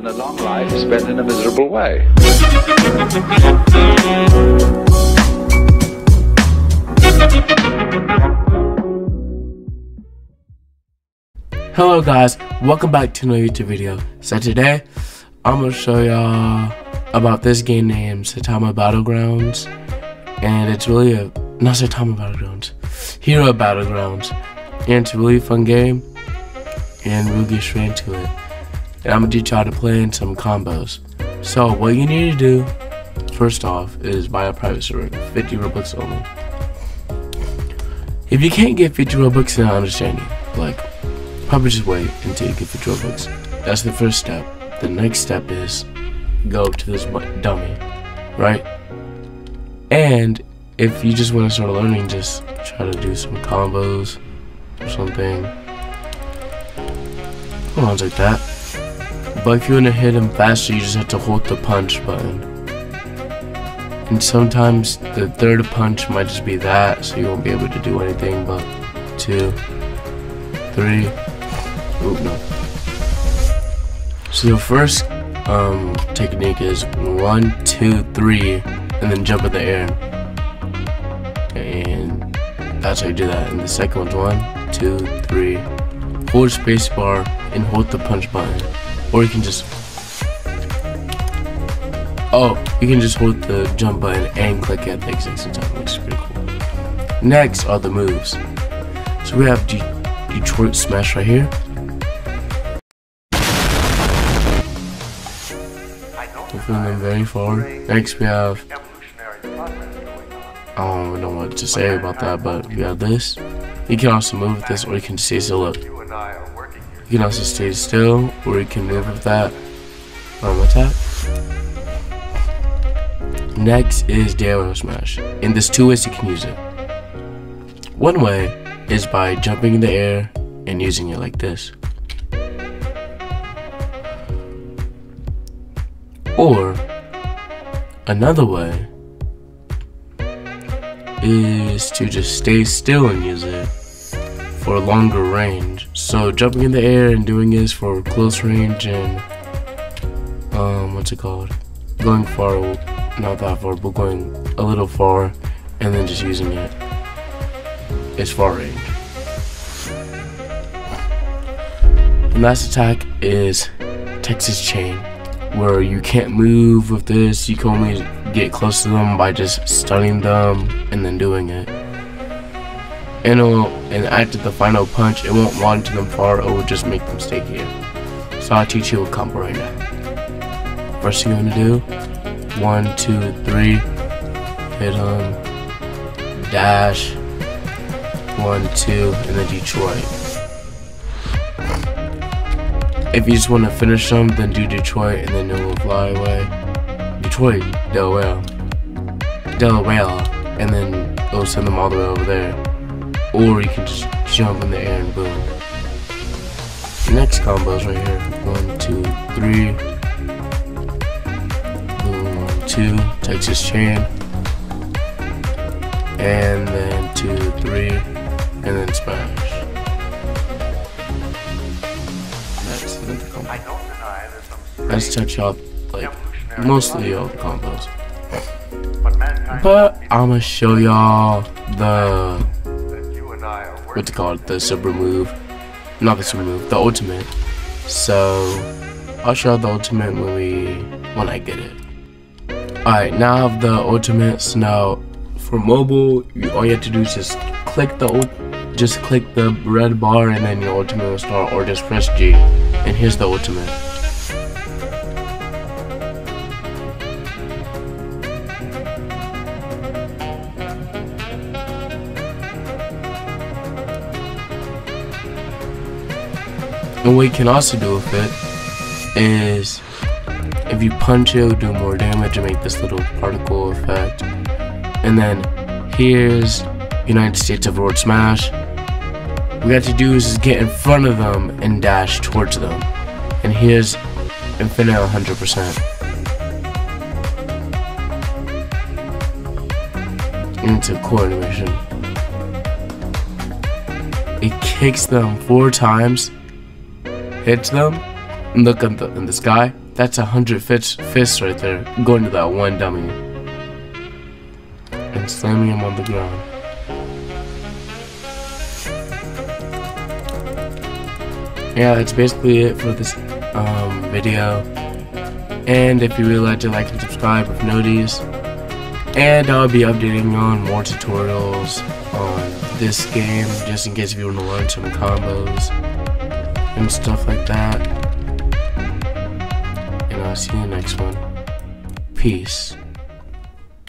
than a long life spent in a miserable way. Hello guys, welcome back to another YouTube video. So today, I'm gonna show y'all about this game named Saitama Battlegrounds. And it's really a, not Saitama Battlegrounds, Hero Battlegrounds. And it's a really fun game. And we'll get straight into it. And I'm gonna teach y'all to play in some combos. So what you need to do, first off, is buy a private server, 50 Robux only. If you can't get 50 Robux, then I understand you. Like, probably just wait until you get 50 Robux. That's the first step. The next step is go to this dummy, right? And if you just want to start learning, just try to do some combos or something. Hold on, like that. But if you want to hit him faster, you just have to hold the punch button. And sometimes the third punch might just be that, so you won't be able to do anything but two, three. Oop, no. So the first um, technique is one, two, three, and then jump in the air. And that's how you do that. And the second one's one, two, three. Hold spacebar and hold the punch button. Or you can just Oh, you can just hold the jump button and click at the exact same time, which is pretty cool. Next are the moves. So we have De Detroit Smash right here. Moving them very far. Next we have I don't know what to say about that, but we have this. You can also move with this, or you can stay still. Look, you can also stay still, or you can move with that. Um, attack. Next is arrow smash, and there's two ways you can use it. One way is by jumping in the air and using it like this. Or another way is to just stay still and use it for longer range. So jumping in the air and doing this for close range and um what's it called? Going far not that far, but going a little far and then just using it it is far range. The last attack is Texas Chain, where you can't move with this, you can only get close to them by just stunning them and then doing it. And, and after the final punch, it won't launch them far, it will just make them stay here. So I'll teach you a combo right now. First thing you want to do one, two, three. Hit him. Dash. One, two, and then Detroit. If you just want to finish them, then do Detroit, and then it will fly away. Detroit, Delaware. Delaware, and then it'll send them all the way over there. Or you can just jump in the air and boom. Next is right here. One, two, three. Boom, one, two, Texas chain, and then two, three, and then smash. That's Let's touch up like mostly all the combos. But I'ma show y'all the what's it called? The super move. Not the super move, the ultimate. So I'll show the ultimate when we when I get it. Alright, now I have the ultimates. Now, for mobile, you, all you have to do is just click the just click the red bar and then your ultimate will start, or just press G. And here's the ultimate. And what you can also do with it is if you punch it, it'll do more damage and make this little particle effect. And then here's United States of Road Smash. What we have to do is get in front of them and dash towards them. And here's Infinite 100%. And it's animation. It kicks them four times, hits them, look in the, in the sky, that's a hundred fists, fists right there going to that one dummy and slamming him on the ground. Yeah, that's basically it for this um, video. And if you really like to like and subscribe with noties. And I'll be updating on more tutorials on this game, just in case if you want to learn some combos and stuff like that. And I'll see you next one. Peace.